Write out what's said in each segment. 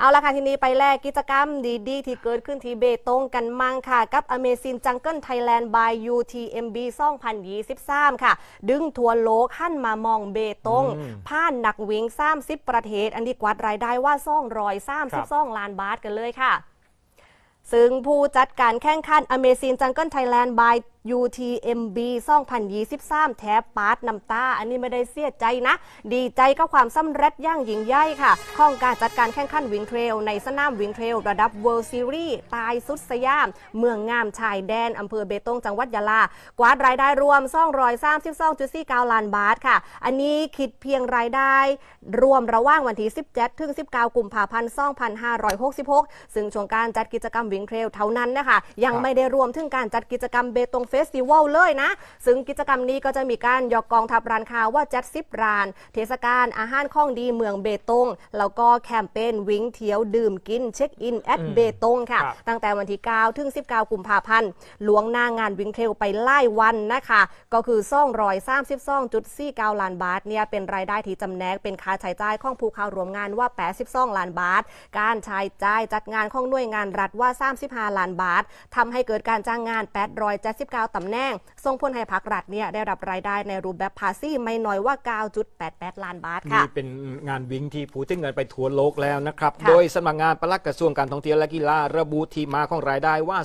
เอาละค่ะทีนี้ไปแลกกิจกรรมดีๆ ที่เกิดขึ้นที่เบตงกันมั่งค่ะ กับ Amazing Jungle Thailand by UTMB 2023 ค่ะ ดึงทัวร์โลกขั้นมามองเบตงอืมผ่านหนักวิ่ง30 ประเทศ อันนี้กวาดรายได้ว่าซ่องรอยครับ32ล้านบาทกันเลยค่ะ ซึ่งผู้จัดการแข่งขัน Amazing Jungle Thailand by UTMB 2023 แทบปาดน้ำตา อันนี้ไม่ได้เสียใจนะ ดีใจกับความสำเร็จอย่างยิ่งใหญ่ค่ะของการจัดการแข่งขันวิ่งเทรล ในสนามวิ่งเทรล ระดับ World Series ใต้สุดสยาม เมืองงามชายแดนอำเภอเบตงจังหวัดยะลา กวาดรายได้รวม 232.49 ล้านบาทค่ะ อันนี้คิดเพียงรายได้รวมระหว่างวันที่ 17 ถึง 19 กุมภาพันธ์ 2566 ซึ่งช่วงการจัดกิจกรรมวิ่งเทรลเท่านั้นนะคะ ยังครับไม่ได้รวมถึงการจัดกิจกรรมเบตง festival เลยนะ ซึ่งกิจกรรมนี้ก็จะมีการยกกองทัพร้านค้าว่าจัดซิบร้าน เทศกาลอาหารข้องดีเมืองเบตง แล้วก็แคมเปญวิ่งเที่ยวดื่มกินเช็คอินแอดอืมเบตงค่ะครับตั้งแต่วันที่ 9 ถึง 19 กุมภาพันธ์หลวงหน้างานวิ่งเทรลไปไล่วันนะคะ ก็คือ232.49ล้านบาทเนี่ยเป็นรายได้ที่จำแนกเป็นค่าใช้จ่ายของผู้เข้าร่วมงานว่า 82 ล้านบาท การใช้จ่ายจัดงานของหน่วยงานรัฐว่า 35 ล้านบาททำให้เกิดการจ้างงาน879ตำแหน่งส่งผลให้ภาครัฐเนี่ยได้รับรายได้ในรูปแบบภาษีไม่น้อยว่า 9.88 ล้านบาทค่ะนี่เป็นงานวิ่งที่ผู้ถึงเงินไปทั่วโลกแล้วนะครับค่ะโดยสำนักงานปลัดกระทรวงการท่องเที่ยวและกีฬาระบุที่มาของรายได้ว่า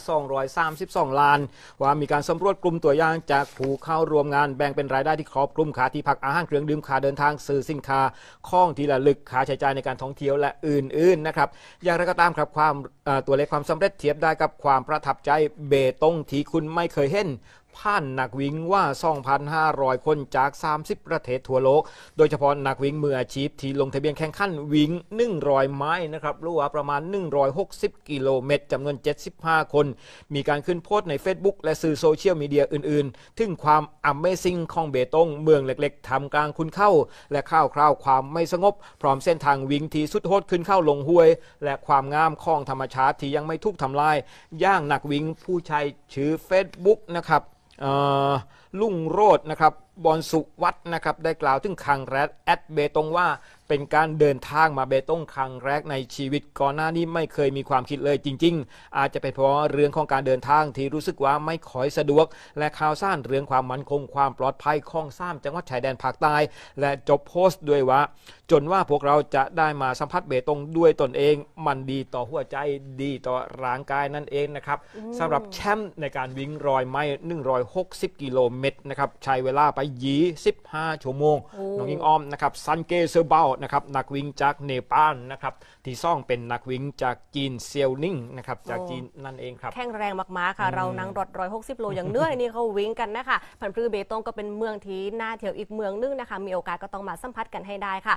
232 ล้าน ว่ามีการสำรวจกลุ่มตัวอย่างจากผู้เข้าร่วมงานแบ่งเป็นรายได้ที่ครอบคลุมค่าที่พักอาหารเครื่องดื่มค่าเดินทางสื่อสินค้าข้องที่ระลึกค่าใช้จ่ายในการท่องเที่ยวและอื่นๆนะครับอย่างไรก็ตามครับความเอ่อตัวเลขความสำเร็จเทียบได้กับความประทับใจเบตงที่คุณไม่เคยเห็น again ผ่านนักวิ่งว่า 2,500 คนจาก 30 ประเทศทั่วโลก โดยเฉพาะนักวิ่งมืออาชีพที่ลงทะเบียนแข่งขันวิ่ง 100 ไม้นะครับรือว่าประมาณ 160 กิโลเมตรจำนวน 75 คน มีการขึ้นโพสต์ใน Facebook และสื่อโซเชียลมีเดียอื่นๆ ถึงความ Amazing ของเบตงเมืองเล็กๆทำกลางคุณเข้า และข้าวคราวความไม่สงบ พร้อมเส้นทางวิ่งที่สุดโหดขึ้นเข้าลงห้วย และความงามของธรรมชาติที่ยังไม่ถูกทำลาย ย่างนักวิ่งผู้ใช้ชื่อ Facebook นะครับ ลุงโรดนะครับ บอลสุวัฒน์นะครับ ได้กล่าวถึงครั้งแรกแอดเบตงว่าเป็นการเดินทางมาเบตงครั้งแรกในชีวิตก่อนหน้านี้ไม่เคยมีความคิดเลยจริง ๆ อาจจะเป็นเพราะเรื่องของการเดินทางที่รู้สึกว่าไม่ค่อยสะดวก และข่าวสารเรื่องความมั่นคงความปลอดภัยของสามจังหวัดชายแดนภาคใต้และจบโพสต์ด้วยว่า จนว่าพวกเราจะได้มาสัมผัสเบตงด้วยตนเอง มันดีต่อหัวใจดีต่อร่างกายนั่นเองนะครับสำหรับแชมป์ในการวิ่งรอยไม้160 กิโลเมตรนะครับใช้เวลาไป25 ชั่วโมงโอ้น้องยิงอ้อมนะครับซันเกเซอร์เบานะครับนักวิ่งจากเนปาลนะครับที่ซ่องเป็นนักวิ่งจากจีนเซียวนิ่งนะครับจากจีนนั่นเองครับแข่งแรงมากๆค่ะ เรานั่งรถ160 โลอย่างเหนื่อยนี่เขาวิ่งกันนะคะพันธุ์พือเบตงก็เป็นเมืองที่น่าเที่ยวอีกเมืองนึงนะคะมีโอกาสก็ต้องมาสัมผัสกันให้ได้ค่ะ